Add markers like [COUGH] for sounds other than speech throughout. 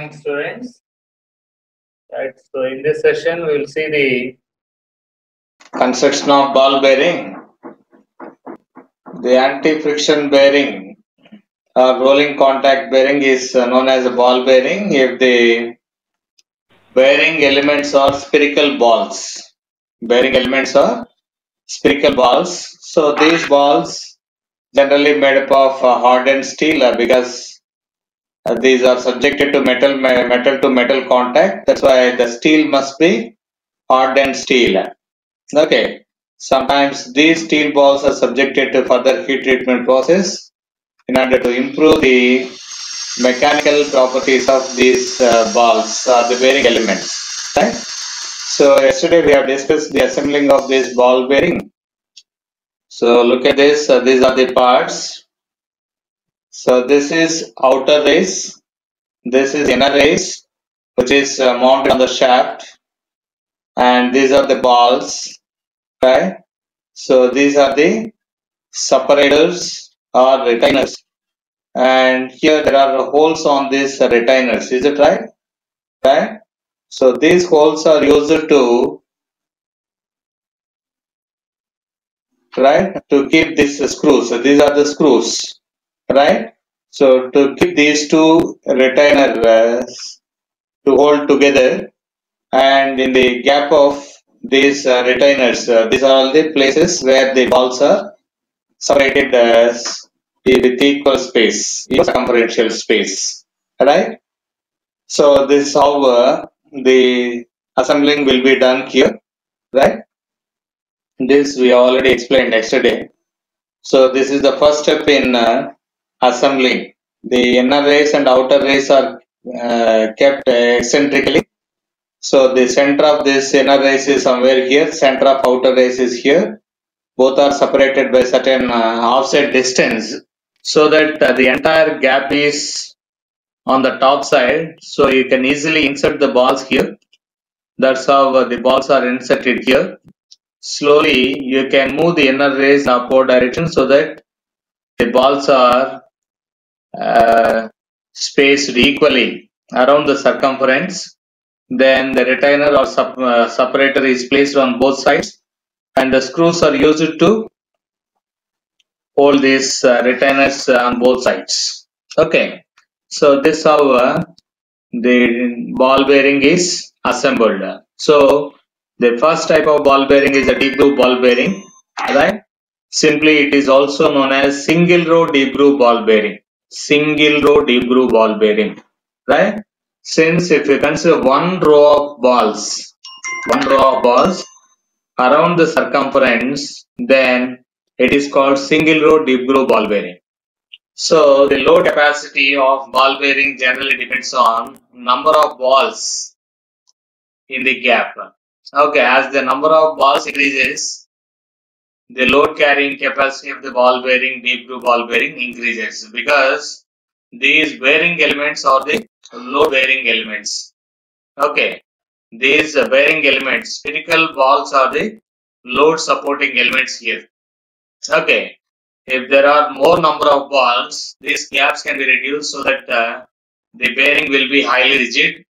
morning, students. Right, so in this session, we will see the construction of ball bearing. The anti-friction bearing or rolling contact bearing is uh, known as a ball bearing if the bearing elements are spherical balls. Bearing elements are spherical balls. So these balls generally made up of uh, hardened steel uh, because these are subjected to metal metal to metal contact. That's why the steel must be hardened steel. Okay. Sometimes these steel balls are subjected to further heat treatment process in order to improve the mechanical properties of these uh, balls or the bearing elements. Right. So yesterday we have discussed the assembling of this ball bearing. So look at this. Uh, these are the parts. So this is outer race. This is inner race, which is uh, mounted on the shaft, and these are the balls right so these are the separators or retainers. And here there are holes on these retainers. Is it right? Right so these holes are used to right? To keep these screws. So these are the screws right? So to keep these two retainers to hold together and in the gap of these uh, retainers uh, these are all the places where the balls are separated as with equal space equal circumferential space. Right? So this is how uh, the assembling will be done here. Right? This we already explained yesterday. So this is the first step in uh, assembling the inner race and outer race are uh, kept eccentrically so the center of this inner race is somewhere here, center of outer race is here. Both are separated by certain uh, offset distance so that uh, the entire gap is on the top side. So you can easily insert the balls here. That's how uh, the balls are inserted here. Slowly you can move the inner in upward direction so that the balls are spaced equally around the circumference. Then the retainer or uh, separator is placed on both sides. And the screws are used to hold these uh, retainers on both sides. Okay. So this how uh, the ball bearing is assembled. So the first type of ball bearing is a deep groove ball bearing right? Simply it is also known as single row deep groove ball bearing single row deep groove ball bearing right since if you consider one row of balls, one row of balls around the circumference, then it is called single row deep groove ball bearing. So the load capacity of ball bearing generally depends on number of balls in the gap. Okay, as the number of balls increases, the load carrying capacity of the ball bearing deep groove ball bearing increases because these bearing elements are the load bearing elements. Okay, these bearing elements, spherical balls are the load supporting elements here. Okay, if there are more number of balls, these gaps can be reduced so that uh, the bearing will be highly rigid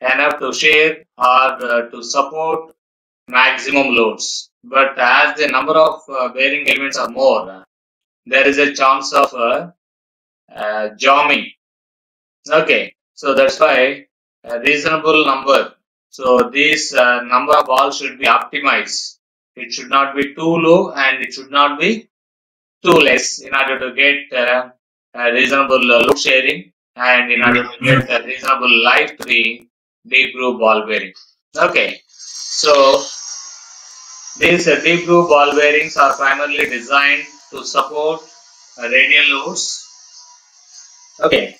enough to share or uh, to support maximum loads. But as the number of uh, bearing elements are more, there is a chance of uh, uh, jamming. Okay, so that's why a reasonable number. So this number of balls should be optimized. It should not be too low and it should not be too less in order to get uh, a reasonable uh, load sharing and in order to get a reasonable life to the deep groove ball bearing. Okay, so these uh, deep groove ball bearings are primarily designed to support radial loads. Okay,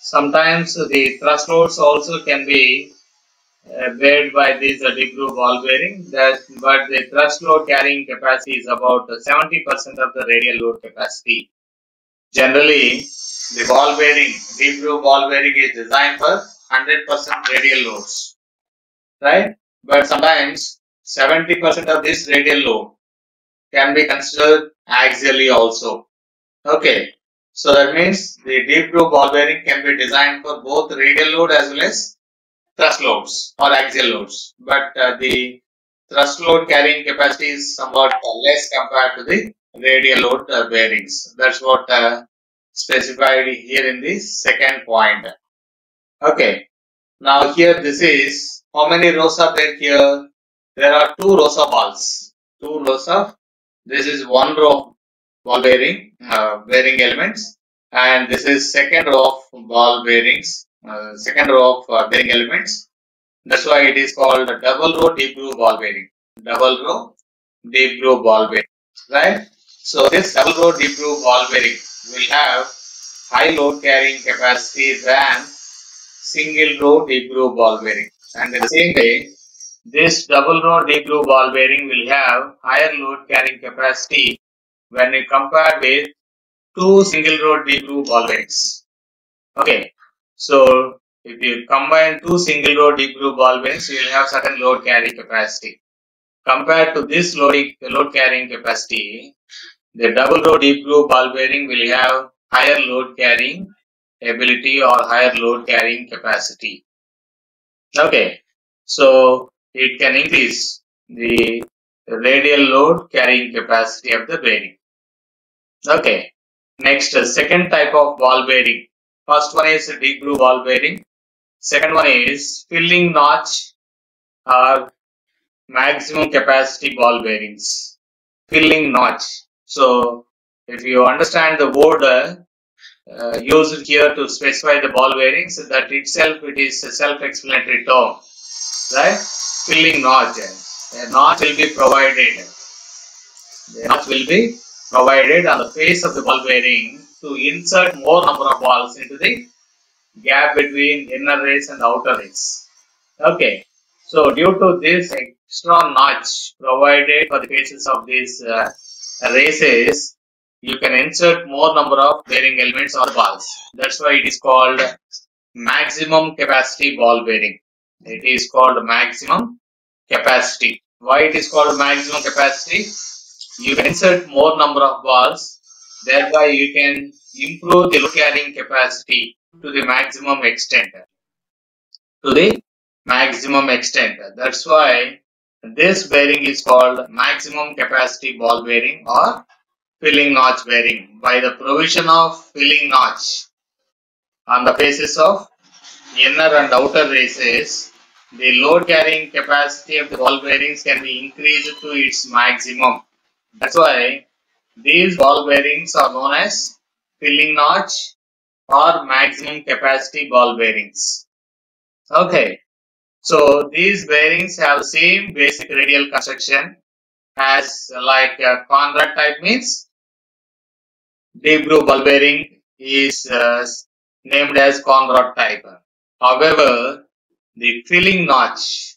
Sometimes the thrust loads also can be uh, bared by these uh, deep groove ball bearing, that, but the thrust load carrying capacity is about 70% of the radial load capacity. Generally, the ball bearing, deep groove ball bearing is designed for 100% radial loads, right? But sometimes 70% of this radial load can be considered axially also. Okay, So that means the deep groove ball bearing can be designed for both radial load as well as thrust loads or axial loads. But uh, the thrust load carrying capacity is somewhat less compared to the radial load uh, bearings. That's what uh, specified here in the second point. Okay. Now here this is how many rows are there here? There are two rows of balls. Two rows of this is one row ball bearing uh, bearing elements. And this is second row of ball bearings uh, second row of uh, bearing elements. That's why it is called double row deep groove ball bearing. Double row deep groove ball bearing. Right? So this double row deep groove ball bearing will have high load carrying capacity than single row deep groove ball bearing. And in the same way this double row deep groove ball bearing will have higher load carrying capacity when you compare with two single row deep groove ball bearings. Okay, so if you combine two single row deep groove ball bearings, you will have certain load carrying capacity. Compared to this load, load carrying capacity, the double row deep groove ball bearing will have higher load carrying ability or higher load carrying capacity. Okay, so it can increase the radial load carrying capacity of the bearing. Okay, next second type of ball bearing. First one is deep groove ball bearing. Second one is filling notch or maximum capacity ball bearings. Filling notch. So, if you understand the word uh, used here to specify the ball bearings, that itself it is a self-explanatory term, right? Filling notch. A notch will be provided. The notch will be provided on the face of the ball bearing to insert more number of balls into the gap between inner race and outer race. Okay, so due to this extra notch provided for the faces of these uh, races, you can insert more number of bearing elements or balls. That's why it is called maximum capacity ball bearing. It is called maximum capacity. Why it is called maximum capacity? You can insert more number of balls, thereby you can improve the load carrying capacity to the maximum extent. To the maximum extent. That's why this bearing is called maximum capacity ball bearing or filling notch bearing by the provision of filling notch on the basis of inner and outer races the load carrying capacity of the ball bearings can be increased to its maximum. That's why these ball bearings are known as filling notch or maximum capacity ball bearings. Okay, so these bearings have same basic radial construction as like uh, Conrad type means deep groove ball bearing is uh, named as Conrad type. However, the filling notch,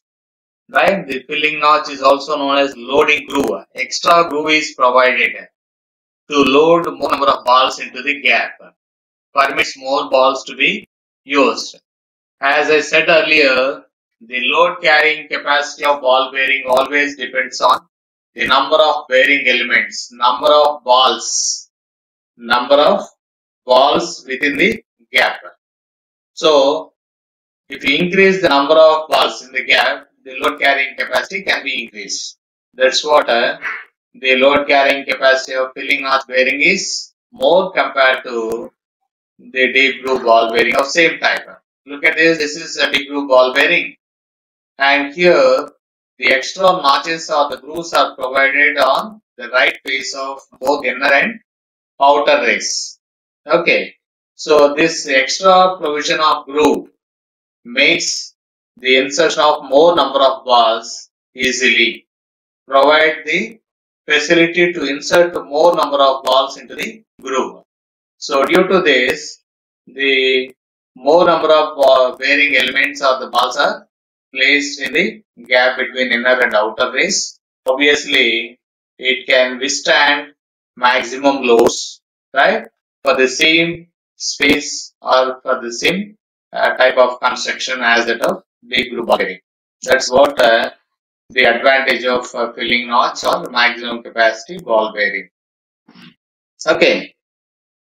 right? The filling notch is also known as loading groove. Extra groove is provided to load more number of balls into the gap. Permits more balls to be used. As I said earlier, the load carrying capacity of ball bearing always depends on the number of bearing elements, number of balls, number of balls within the gap. So, if you increase the number of balls in the gap, the load carrying capacity can be increased. That's what uh, the load carrying capacity of filling notch bearing is more compared to the deep groove ball bearing of same type. Look at this, this is a deep groove ball bearing and here the extra notches or the grooves are provided on the right face of both inner and outer race. Okay, so this extra provision of groove makes the insertion of more number of balls easily. Provide the facility to insert more number of balls into the groove. So due to this, the more number of bearing elements or the balls are placed in the gap between inner and outer race. Obviously, it can withstand maximum loads, right? For the same space or for the same type of construction as that of deep groove bearing. That's what uh, the advantage of uh, filling notch or maximum capacity ball bearing. Okay.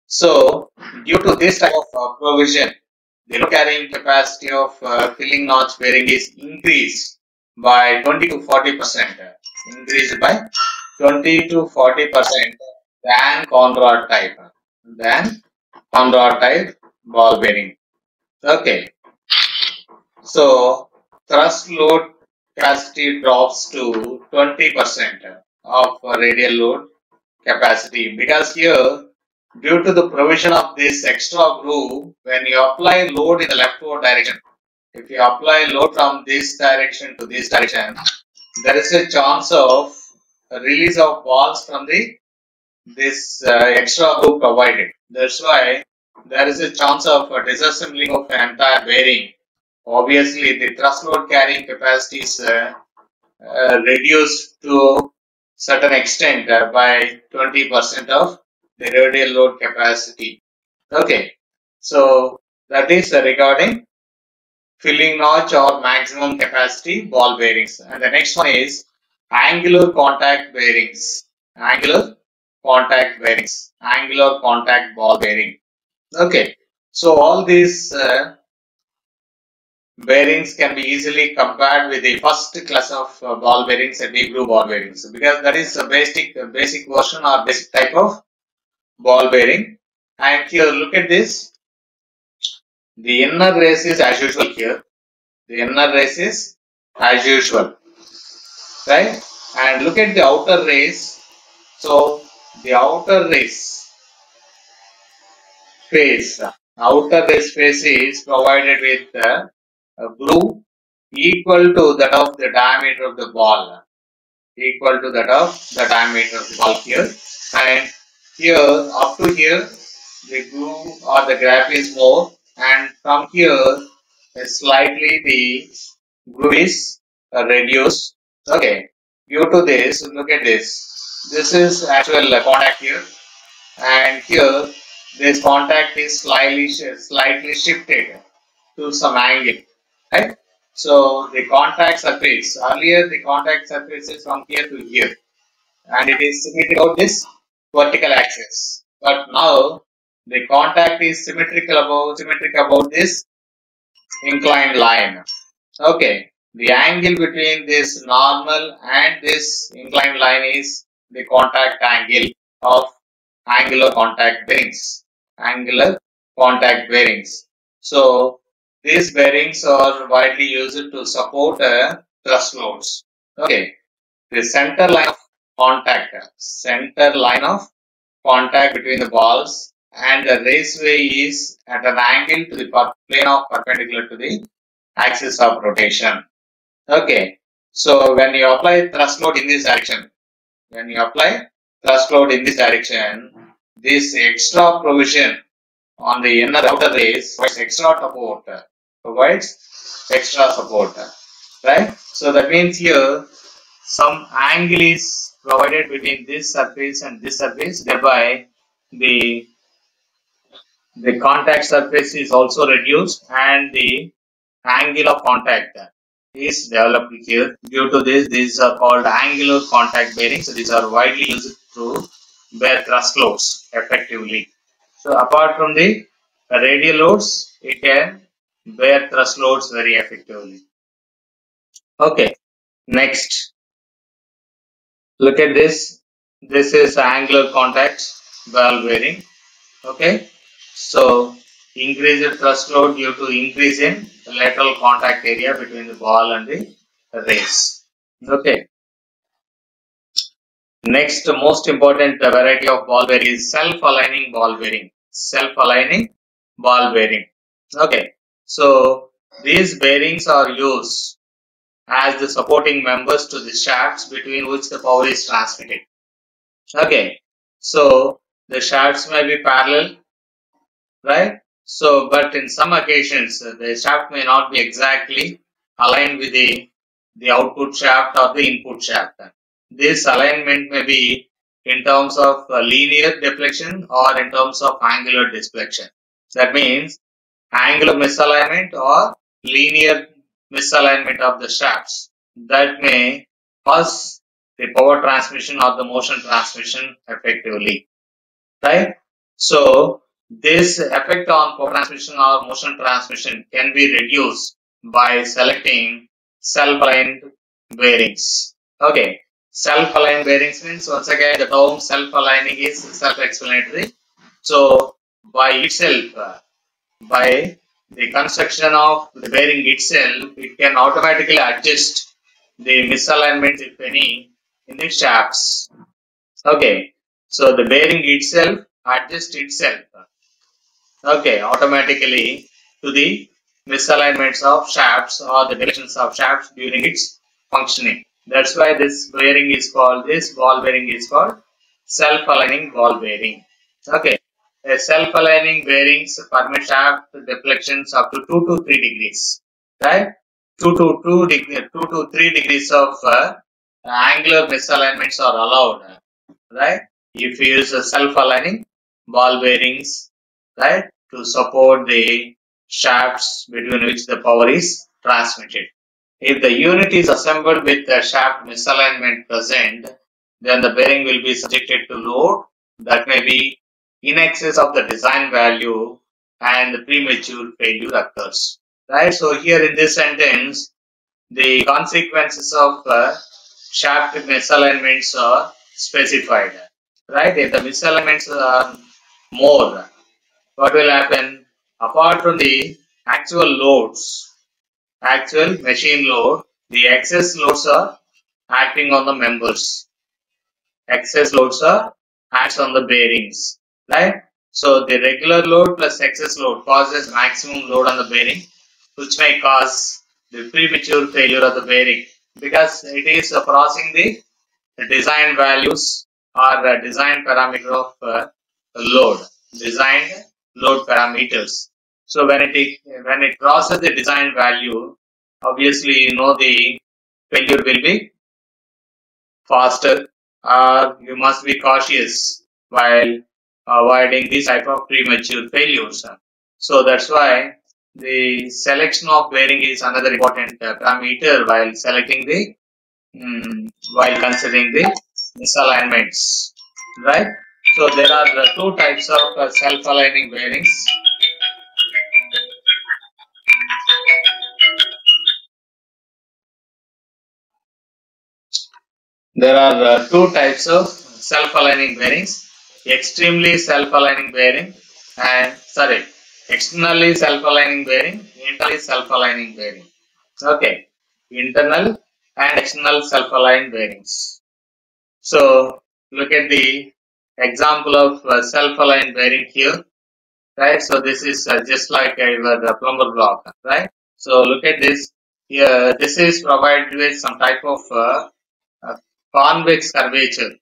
So, due to this type of uh, provision, the load carrying capacity of uh, filling notch bearing is increased by 20 to 40 percent, increased by 20 to 40 percent than Conrad type, than Conrad type ball bearing. Okay. So, thrust load capacity drops to 20 percent of radial load capacity because here due to the provision of this extra groove, when you apply load in the leftward direction, if you apply load from this direction to this direction, there is a chance of release of balls from the this uh, extra groove provided. That's why there is a chance of disassembling of an entire bearing. Obviously, the thrust load carrying capacity is uh, uh, reduced to certain extent uh, by 20% of the radial load capacity. Okay, so that is regarding filling notch or maximum capacity ball bearings. And the next one is angular contact bearings. Angular contact bearings. Angular contact ball bearing. Okay, so all these uh, bearings can be easily compared with the first class of uh, ball bearings and deep groove ball bearings. Because that is a basic basic version or basic type of ball bearing. And here look at this. The inner race is as usual here. The inner race is as usual. Right? And look at the outer race. So the outer race face outer race face is provided with a groove equal to that of the diameter of the ball. Equal to that of the diameter of the ball here. And here up to here the groove or the graph is more. And from here slightly the groove is uh, reduced. Okay. Due to this look at this. This is actual contact here. And here this contact is slightly slightly shifted to some angle right so the contact surface earlier the contact surface is from here to here and it is symmetrical this vertical axis. But now the contact is symmetrical about symmetric about this inclined line. Okay, the angle between this normal and this inclined line is the contact angle of angular contact bearings. Angular contact bearings. So these bearings are widely used to support uh, thrust loads. Okay, the center line of contact, center line of contact between the balls and the raceway is at an angle to the plane of perpendicular to the axis of rotation. Okay, so when you apply thrust load in this direction, when you apply thrust load in this direction, this extra provision on the inner outer race provides extra support, provides extra support, right? So that means here some angle is provided between this surface and this surface thereby the the contact surface is also reduced and the angle of contact is developed here. Due to this, these are called angular contact bearings. These are widely used to bear thrust loads effectively. So apart from the radial loads, it can bear thrust loads very effectively. Okay, next look at this this is angular contact ball bearing okay so increased thrust load due to increase in lateral contact area between the ball and the race okay next most important variety of ball bearing is self-aligning ball bearing self-aligning ball bearing okay so these bearings are used as the supporting members to the shafts between which the power is transmitted. Okay, so the shafts may be parallel, right? So, but in some occasions, the shaft may not be exactly aligned with the, the output shaft or the input shaft. This alignment may be in terms of uh, linear deflection or in terms of angular deflection. That means angular misalignment or linear misalignment of the shafts that may cause the power transmission or the motion transmission effectively. Right? So this effect on power transmission or motion transmission can be reduced by selecting self-aligned bearings. Okay, self-aligned bearings means once again the term self-aligning is self-explanatory. So by itself, uh, by the construction of the bearing itself, it can automatically adjust the misalignment if any in the shafts. Okay, so the bearing itself adjusts itself. Okay, automatically to the misalignments of shafts or the directions of shafts during its functioning. That's why this bearing is called, this ball bearing is called self-aligning ball bearing. Okay, a self-aligning bearings permit shaft deflections up to 2 to 3 degrees, right? 2 to 2, degree, 2 to 3 degrees of uh, angular misalignments are allowed, right? If you use a self-aligning ball bearings, right, to support the shafts between which the power is transmitted. If the unit is assembled with the shaft misalignment present, then the bearing will be subjected to load that may be in excess of the design value and the premature failure occurs. Right. So here in this sentence, the consequences of uh, shaft misalignments are specified. Right. If the misalignments are more, what will happen? Apart from the actual loads, actual machine load, the excess loads are acting on the members. Excess loads are acts on the bearings, right? So the regular load plus excess load causes maximum load on the bearing, which may cause the premature failure of the bearing because it is crossing the design values or the design parameter of uh, load, designed load parameters. So when it when it crosses the design value, obviously you know the failure will be faster. Uh, you must be cautious while avoiding this type of premature failures. So that's why the selection of bearing is another important parameter while selecting the um, while considering the misalignments, right? So there are two types of uh, self-aligning bearings. There are uh, two types of self-aligning bearings. Extremely self-aligning bearing and sorry, externally self-aligning bearing, internally self-aligning bearing. Okay, internal and external self-aligned bearings. So look at the example of uh, self-aligned bearing here, right? So this is uh, just like uh, the plummer block, right? So look at this. Here, this is provided with some type of uh, uh, convex curvature.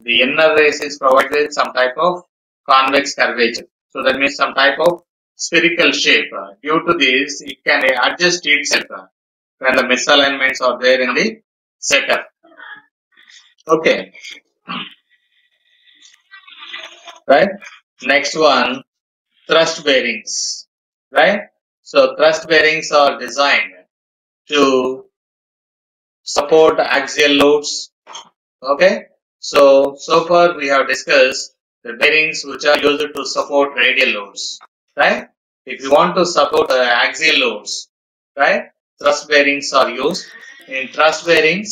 The inner race is provided with some type of convex curvature. So that means some type of spherical shape. Due to this, it can adjust itself when the misalignments are there in the setup. Okay. Right. Next one, thrust bearings. Right. So thrust bearings are designed to support axial loads. Okay. So, so far we have discussed the bearings which are used to support radial loads, right? If you want to support uh, axial loads, right? Thrust bearings are used. In thrust bearings,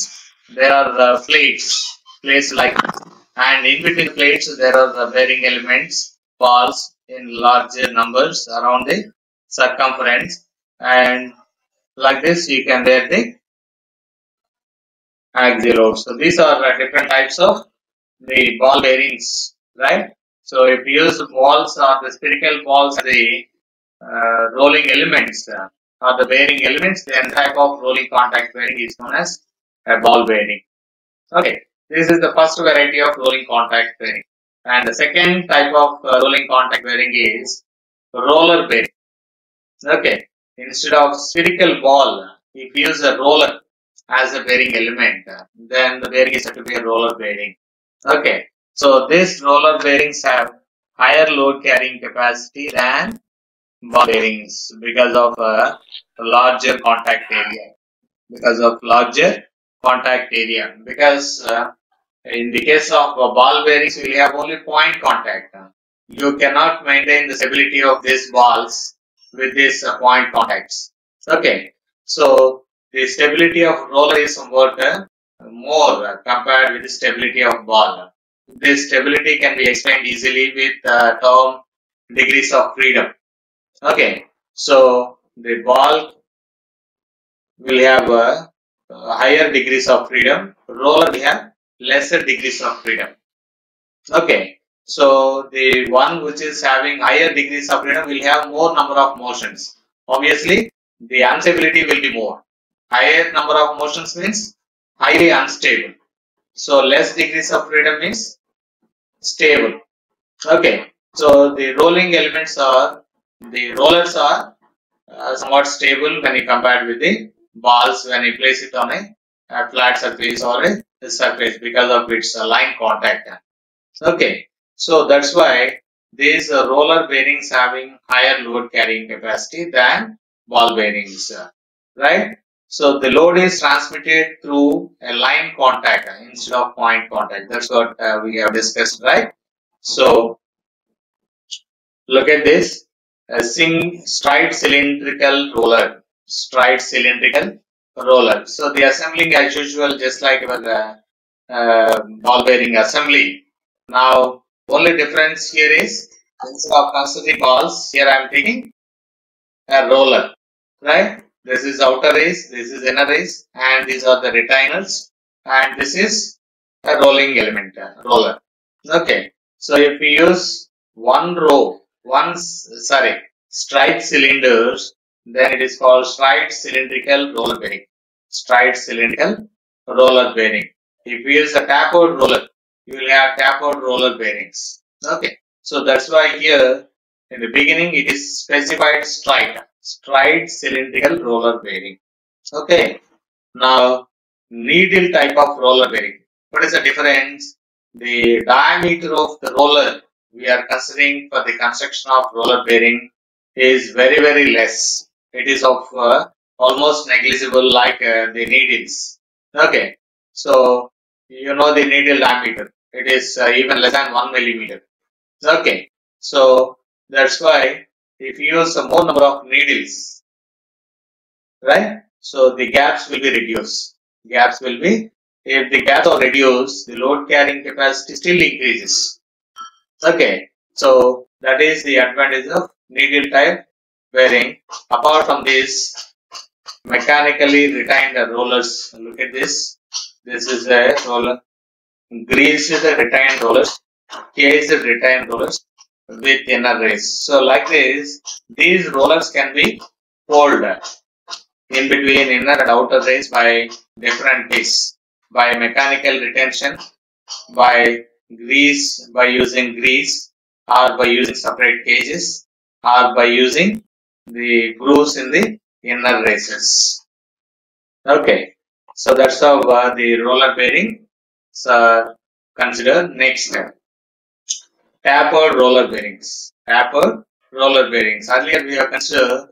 there are uh, plates, plates like, and in between plates there are the bearing elements, balls in larger numbers around the circumference, and like this you can wear the loads. So these are uh, different types of the ball bearings, right? So if you use balls or the spherical balls, the uh, rolling elements uh, or the bearing elements, then type of rolling contact bearing is known as a ball bearing. Okay, this is the first variety of rolling contact bearing. And the second type of uh, rolling contact bearing is roller bearing. Okay, instead of spherical ball, if you use a roller as a bearing element, then the bearing is said to be a roller bearing. Okay, so these roller bearings have higher load carrying capacity than ball bearings because of a larger contact area. Because of larger contact area. Because uh, in the case of ball bearings, we have only point contact. you cannot maintain the stability of these balls with these uh, point contacts. Okay, so the stability of roller is somewhat uh, more uh, compared with the stability of ball. This stability can be explained easily with the term degrees of freedom. Okay, so the ball will have uh, higher degrees of freedom, roller will have lesser degrees of freedom. Okay, so the one which is having higher degrees of freedom will have more number of motions. Obviously, the instability will be more. Higher number of motions means highly unstable. So less degrees of freedom means stable. Okay, so the rolling elements are the rollers are uh, somewhat stable when you compare with the balls when you place it on a, a flat surface or a surface because of its uh, line contact. Okay, so that's why these uh, roller bearings having higher load carrying capacity than ball bearings, right? So the load is transmitted through a line contact uh, instead of point contact. That's what uh, we have discussed, right? So look at this, a sing straight cylindrical roller, straight cylindrical roller. So the assembling as usual, just like the uh, ball bearing assembly. Now only difference here is instead of considering balls, here I am taking a roller, right? This is outer race, this is inner race, and these are the retainers, and this is a rolling element, roller. Okay, so if we use one row, one sorry, straight cylinders, then it is called straight cylindrical roller bearing. Straight cylindrical roller bearing. If we use a tapered roller, you will have tapered roller bearings. Okay, so that's why here in the beginning it is specified straight straight cylindrical roller bearing. Okay. Now, needle type of roller bearing. What is the difference? The diameter of the roller we are considering for the construction of roller bearing is very very less. It is of uh, almost negligible like uh, the needles. Okay. So, you know the needle diameter. It is uh, even less than 1 millimeter. Okay. So, that's why if you use a more number of needles, right? So the gaps will be reduced. Gaps will be, if the gaps are reduced, the load carrying capacity still increases. Okay, so that is the advantage of needle type bearing. Apart from this, mechanically retained rollers. Look at this. This is a roller. Grease is a retained rollers. K is a retained rollers with inner race. So like this, these rollers can be pulled in between inner and outer race by different ways, by mechanical retention, by grease, by using grease, or by using separate cages, or by using the grooves in the inner races. Okay, so that's how uh, the roller bearing are considered next step tapered roller bearings. Tapered roller bearings. Earlier we have considered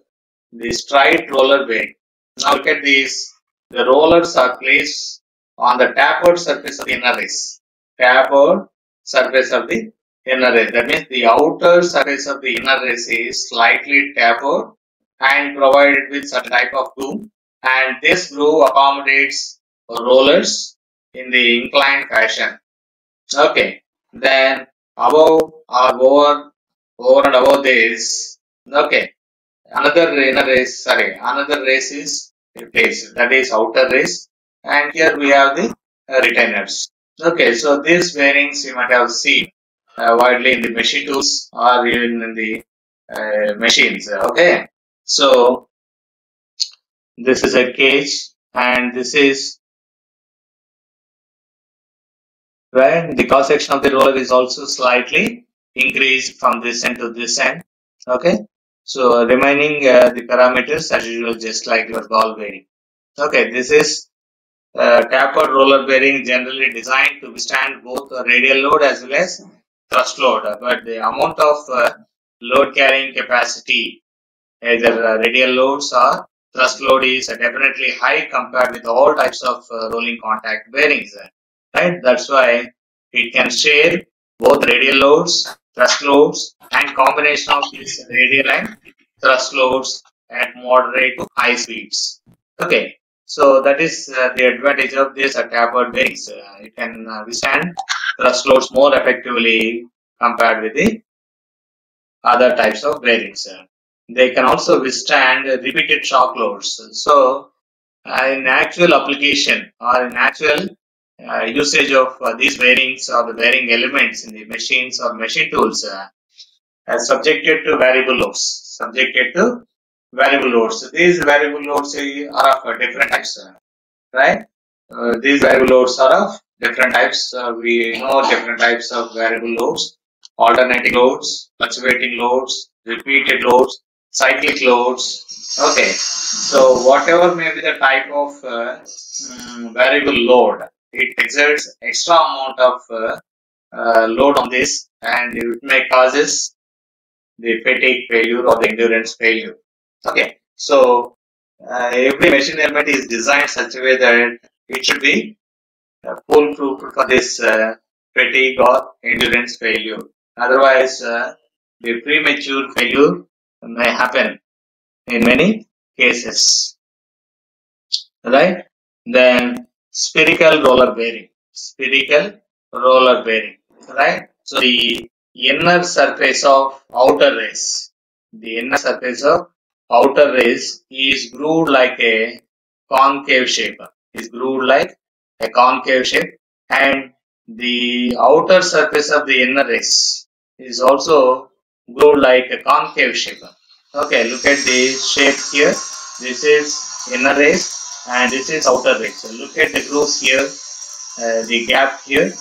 the straight roller bearing. Now look at these. The rollers are placed on the tapered surface of the inner race. Tapered surface of the inner race. That means the outer surface of the inner race is slightly tapered and provided with some type of groove. And this groove accommodates rollers in the inclined fashion. Okay. Then above or over over and above this okay. Another inner race sorry another race is replaced. That is outer race. And here we have the uh, retainers. Okay so these bearings you might have seen uh, widely in the machine tools or even in the uh, machines. Okay. So this is a cage and this is right? The cross section of the roller is also slightly increased from this end to this end. Okay. So remaining uh, the parameters as usual, just like your ball bearing. Okay, this is uh, tapered roller bearing generally designed to withstand both radial load as well as thrust load. But the amount of uh, load carrying capacity, either uh, radial loads or thrust load is definitely high compared with all types of uh, rolling contact bearings right? That's why it can share both radial loads, thrust loads and combination of these radial and thrust loads at moderate to high speeds. Okay, so that is uh, the advantage of this tapered bearings. Uh, it can uh, withstand thrust loads more effectively compared with the other types of bearings. They can also withstand repeated shock loads. So, uh, in actual application or in actual usage of uh, these bearings or the bearing elements in the machines or machine tools uh, are subjected to variable loads. Subjected to variable loads. These variable loads are of different types, uh, right? Uh, these variable loads are of different types. Uh, we know different types of variable loads, alternating loads, fluctuating loads, repeated loads, cyclic loads. Okay, so whatever may be the type of uh, mm, variable load, it exerts extra amount of uh, uh, load on this and it may causes the fatigue failure or the endurance failure. Okay, so uh, every machine element is designed such a way that it should be uh, foolproof for this uh, fatigue or endurance failure. Otherwise, uh, the premature failure may happen in many cases. Right? Then spherical roller bearing. Spherical roller bearing. Right? So the inner surface of outer race. The inner surface of outer race is grooved like a concave shape. Is grooved like a concave shape and the outer surface of the inner race is also grooved like a concave shape. Okay, look at the shape here. This is inner race and this is outer race. So look at the grooves here, uh, the gap here.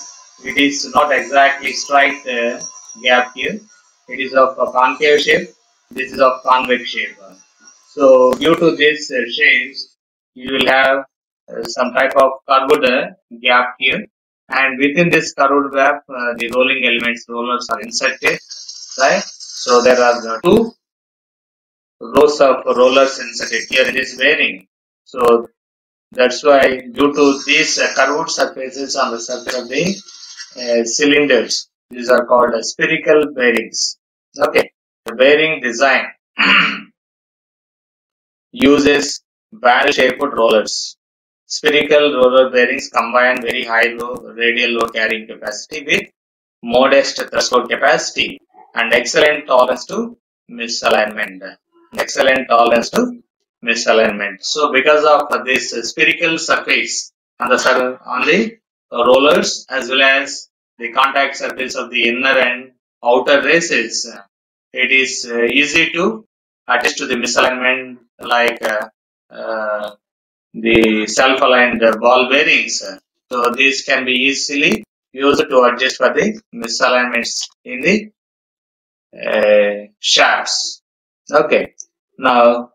It is not exactly straight uh, gap here. It is of a concave shape. This is of convex shape. So due to this uh, shapes, you will have uh, some type of curved uh, gap here. And within this curved gap, uh, the rolling elements, rollers are inserted, right? So there are two rows of rollers inserted here in this bearing. So that's why due to these curved surfaces on the surface of the uh, cylinders, these are called uh, spherical bearings. Okay, the bearing design [CLEARS THROAT] uses barrel-shaped rollers. Spherical roller bearings combine very high low, radial load carrying capacity with modest thrust load capacity and excellent tolerance to misalignment. Excellent tolerance to misalignment. So because of this spherical surface on the on the rollers as well as the contact surface of the inner and outer races, it is uh, easy to attach to the misalignment like uh, uh, the self-aligned ball bearings. So these can be easily used to adjust for the misalignments in the uh, shafts. Okay, now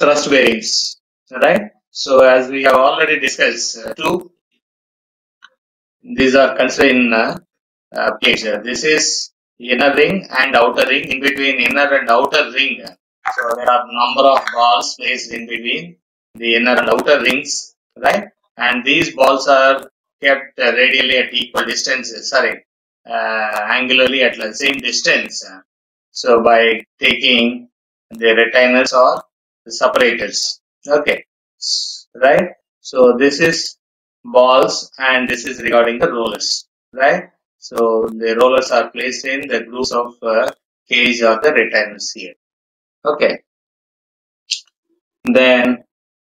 thrust bearings, right? So as we have already discussed, uh, two these are considered in uh, uh, place. This is inner ring and outer ring. In between inner and outer ring, so there are number of balls placed in between the inner and outer rings, right? And these balls are kept uh, radially at equal distances. Sorry, uh, angularly at the same distance. So by taking the retainers or separators. Okay, right? So this is balls and this is regarding the rollers, right? So the rollers are placed in the grooves of uh, cage or the retainers here. Okay. Then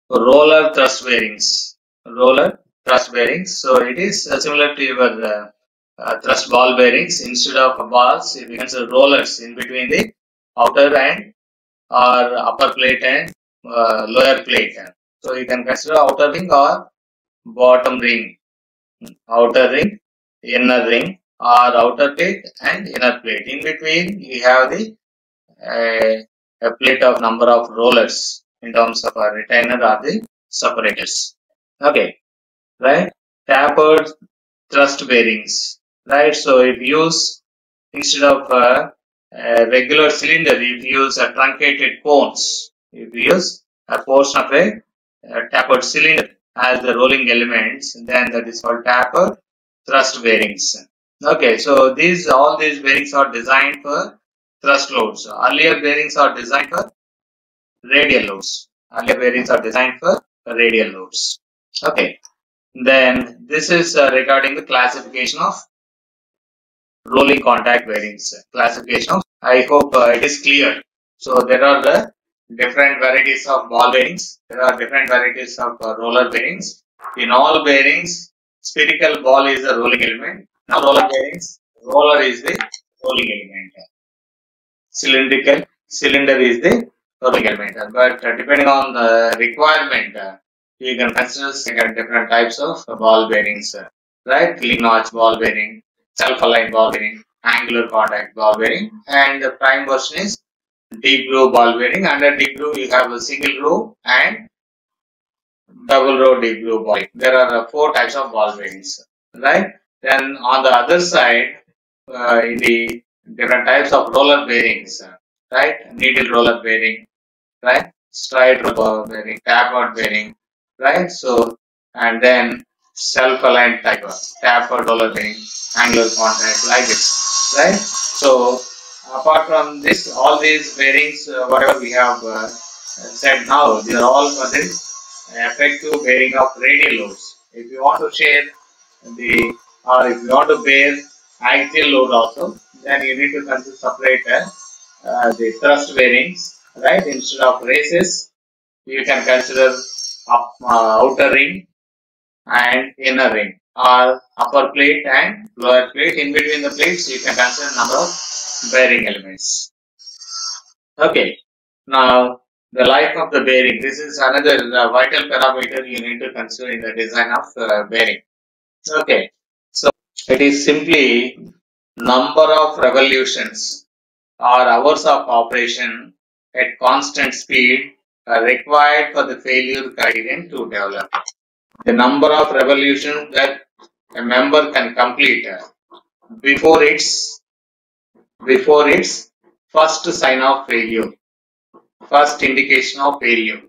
roller thrust bearings. Roller thrust bearings. So it is uh, similar to your uh, uh, thrust ball bearings. Instead of balls, it becomes rollers in between the outer and or upper plate and uh, lower plate. So you can consider outer ring or bottom ring. Outer ring, inner ring or outer plate and inner plate. In between you have the uh, a plate of number of rollers in terms of a retainer or the separators. Okay, right? Tapered thrust bearings, right? So if use instead of a, regular cylinder, if you use a truncated cones, if you use a portion of a, a tapered cylinder as the rolling elements, then that is called tapered thrust bearings. Okay, so these all these bearings are designed for thrust loads. Earlier bearings are designed for radial loads. Earlier bearings are designed for radial loads. Okay, then this is uh, regarding the classification of rolling contact bearings. Classification of, I hope uh, it is clear. So there are the different varieties of ball bearings. There are different varieties of uh, roller bearings. In all bearings, spherical ball is the rolling element. Now roller bearings, roller is the rolling element. Cylindrical, cylinder is the rolling element. But uh, depending on the requirement, you can consider different types of ball bearings, right? Click notch ball bearing, self-aligned ball bearing, angular contact ball bearing, and the prime version is deep groove ball bearing. Under deep groove, you have a single groove and double row deep groove ball. There are uh, four types of ball bearings, right? Then on the other side, uh, the different types of roller bearings, right? Needle roller bearing, right? Straight roller bearing, tapered bearing, right? So, and then self-aligned type tapered roller bearing, angular contact, like this, right? So, apart from this, all these bearings, uh, whatever we have uh, said now, these are all for the effective bearing of radial loads. If you want to share the, or if you want to bear axial load also, then you need to consider separate uh, uh, the thrust bearings, right? Instead of races, you can consider up, uh, outer ring and inner ring or upper plate and lower plate. In between the plates, you can consider number of bearing elements. Okay, now the life of the bearing. This is another uh, vital parameter you need to consider in the design of uh, bearing. Okay, so it is simply number of revolutions or hours of operation at constant speed are required for the failure criterion to develop. The number of revolutions that a member can complete uh, before its before its first sign of failure, first indication of failure.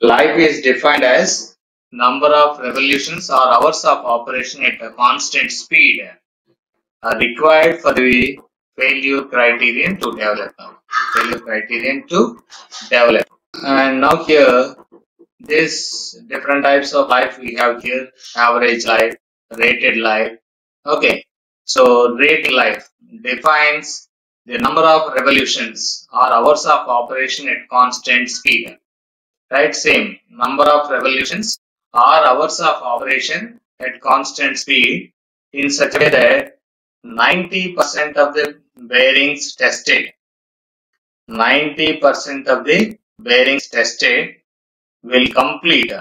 Life is defined as number of revolutions or hours of operation at a constant speed are required for the failure criterion to develop. Uh, failure criterion to develop. And now here, this different types of life we have here, average life, rated life. Okay, so rated life defines the number of revolutions or hours of operation at constant speed. Right, same number of revolutions or hours of operation at constant speed in such a way that 90% of the bearings tested 90% of the bearings tested will complete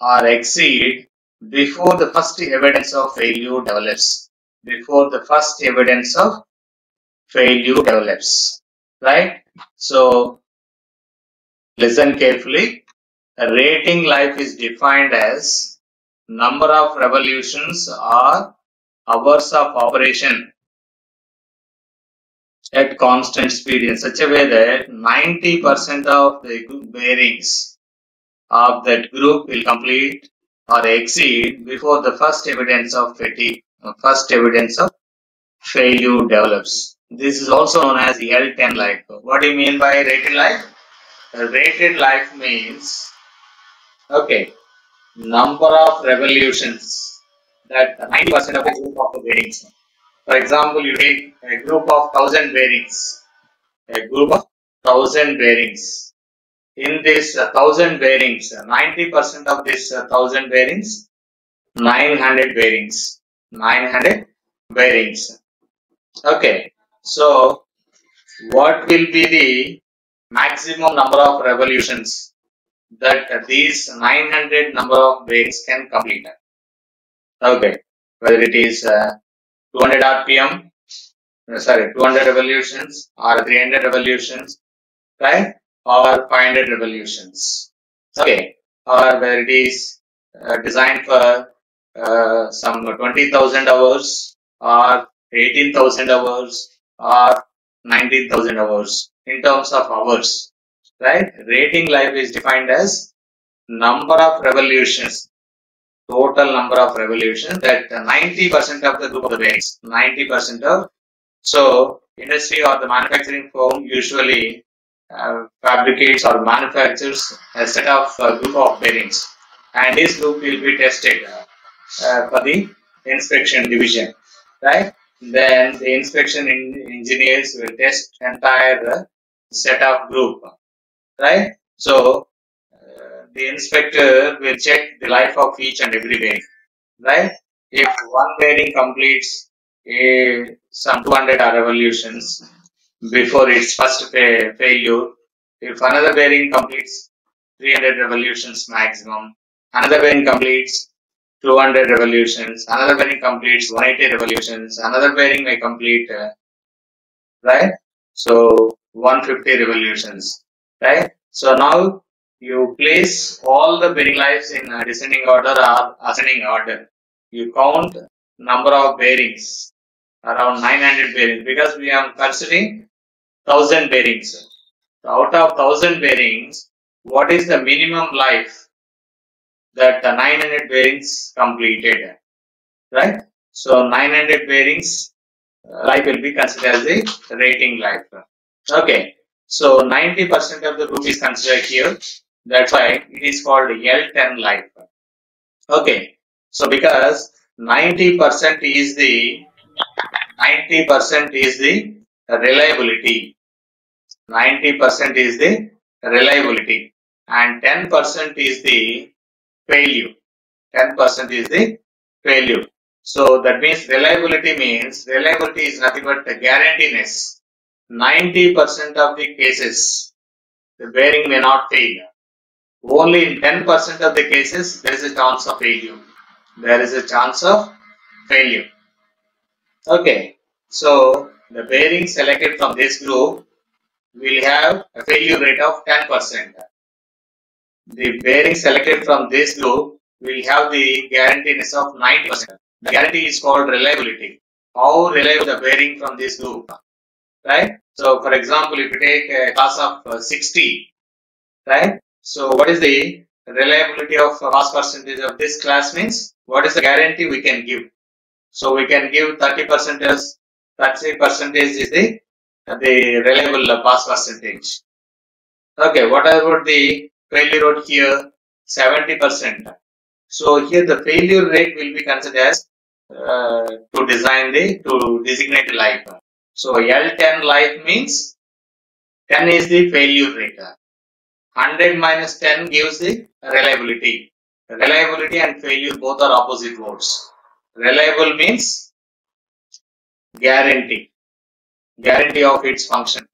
or exceed before the first evidence of failure develops. Before the first evidence of failure develops. Right? So, listen carefully. A rating life is defined as number of revolutions or hours of operation at constant speed in such a way that 90% of the bearings of that group will complete or exceed before the first evidence of fatigue, uh, first evidence of failure develops. This is also known as L10 life. What do you mean by rated life? Uh, rated life means, okay, number of revolutions that 90% of the group of bearings for example, you take a group of thousand bearings, a group of thousand bearings. In this uh, thousand bearings, 90% of this uh, thousand bearings, 900 bearings, 900 bearings. Okay, so what will be the maximum number of revolutions that these 900 number of bearings can complete? Okay, whether it is uh, 200 RPM, sorry, 200 revolutions or 300 revolutions, right? Or 500 revolutions. Okay. Or where it is uh, designed for uh, some 20,000 hours or 18,000 hours or 19,000 hours in terms of hours, right? Rating life is defined as number of revolutions total number of revolutions that 90% of the group of the bearings, 90% of, so industry or the manufacturing firm usually fabricates or manufactures a set of uh, group of bearings and this group will be tested uh, for the inspection division, right? Then the inspection engineers will test entire set of group, right? So uh, the inspector will check the life of each and every bearing, right? If one bearing completes a some 200 revolutions before its first fa failure, if another bearing completes 300 revolutions maximum, another bearing completes 200 revolutions, another bearing completes 180 revolutions, another bearing may complete, uh, right? So 150 revolutions, right? So now you place all the bearing lives in descending order or ascending order. You count number of bearings around 900 bearings because we are considering 1000 bearings. So out of 1000 bearings, what is the minimum life that the 900 bearings completed, right? So 900 bearings uh, life will be considered as the rating life. Okay, so 90% of the group is considered here. That's why it is called L10 life. Okay, so because 90% is the 90% is the reliability. 90% is the reliability and 10% is the failure. 10% is the failure. So that means reliability means reliability is nothing but the guaranteeness. 90% of the cases the bearing may not fail. Only in 10% of the cases there is a chance of failure. There is a chance of failure. Okay, so the bearing selected from this group will have a failure rate of 10% the bearing selected from this group will have the guaranteeness of 90%. The guarantee is called reliability. How reliable the bearing from this group, right? So, for example, if you take a class of uh, 60, right? So, what is the reliability of mass percentage of this class means? What is the guarantee we can give? So, we can give 30 percentage, 30 percentage is the, the reliable pass percentage. Okay, what about the failure rate here 70%. So here the failure rate will be considered as uh, to design the to designate life. So L10 life means 10 is the failure rate. 100 minus 10 gives the reliability. Reliability and failure both are opposite words. Reliable means guarantee. Guarantee of its function.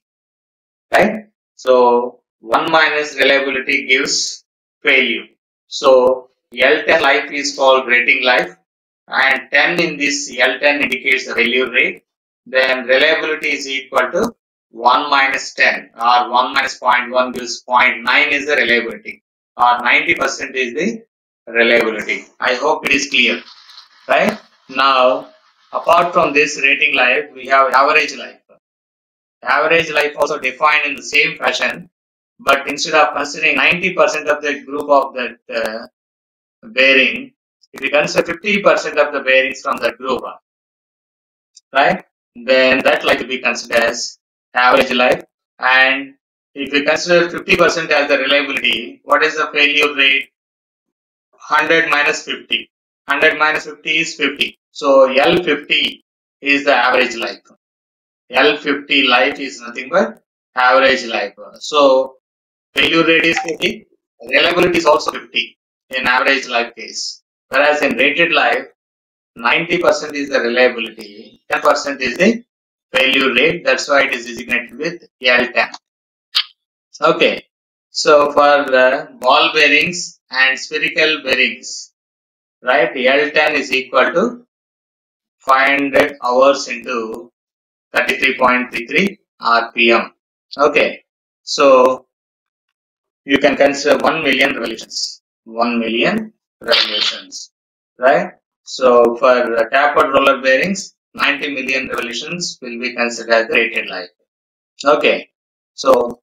Right? So 1 minus reliability gives failure. So L10 life is called rating life and 10 in this L10 indicates the failure rate. Then reliability is equal to 1 minus 10 or 1 minus 0.1 gives 0.9 is the reliability or 90% is the reliability. I hope it is clear. Right? Now, apart from this rating life, we have average life. Average life also defined in the same fashion but instead of considering 90% of the group of that uh, bearing, if you consider 50% of the bearings from that group, right, then that life will be considered as average life. And if you consider 50% as the reliability, what is the failure rate? 100 minus 50. 100 minus 50 is 50. So L50 is the average life. L50 life is nothing but average life. So failure rate is 50, reliability is also 50 in average life case. Whereas in rated life, 90% is the reliability, 10% is the failure rate. That's why it is designated with L10. Okay. So for ball bearings and spherical bearings, right, L10 is equal to 500 hours into 33.33 RPM. Okay. So you can consider 1 million revolutions. 1 million revolutions, right? So for tapered roller bearings, 90 million revolutions will be considered as rated life. Okay, so